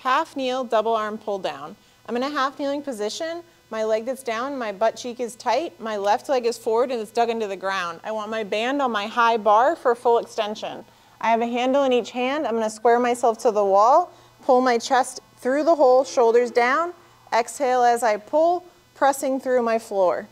half kneel, double arm pull down. I'm in a half kneeling position. My leg that's down, my butt cheek is tight, my left leg is forward and it's dug into the ground. I want my band on my high bar for full extension. I have a handle in each hand. I'm gonna square myself to the wall, pull my chest through the hole, shoulders down, exhale as I pull, pressing through my floor.